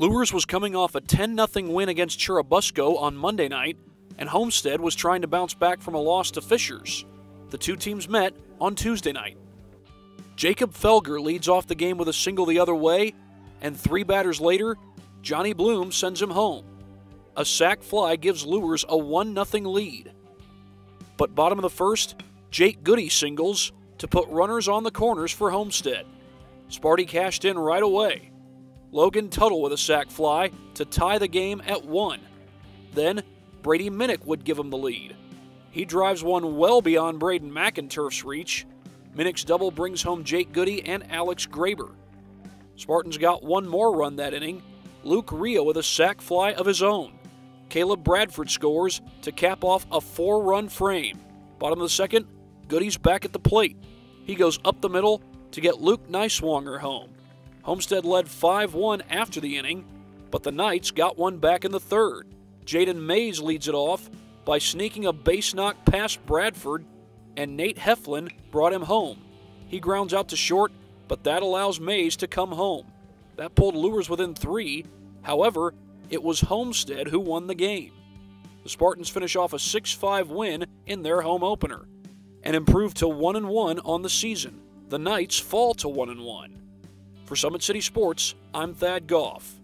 Luers was coming off a 10 0 win against Churubusco on Monday night, and Homestead was trying to bounce back from a loss to Fishers. The two teams met on Tuesday night. Jacob Felger leads off the game with a single the other way, and three batters later, Johnny Bloom sends him home. A sac fly gives Luers a 1 0 lead. But bottom of the first, Jake Goode singles to put runners on the corners for Homestead. Sparty cashed in right away. Logan Tuttle with a sac fly to tie the game at one. Then Brady Minnick would give him the lead. He drives one well beyond Braden McInturf's reach. Minnick's double brings home Jake Goode and Alex Graber. Spartans got one more run that inning. Luke Riha with a sac fly of his own. Caleb Bradford scores to cap off a four run frame. Bottom of the second, Goode's back at the plate. He goes up the middle to get Luke Neiswanger home. Homestead led 5 1 after the inning, but the Knights got one back in the third. Jaden Mays leads it off by sneaking a base knock past Bradford, and Nate Heflin brought him home. He grounds out to short, but that allows Mays to come home. That pulled Luers within three. However, it was Homestead who won the game. The Spartans finish off a 6 5 win in their home opener and improve to 1 1 on the season. The Knights fall to 1 1. For Summit City Sports, I'm Thad Goff.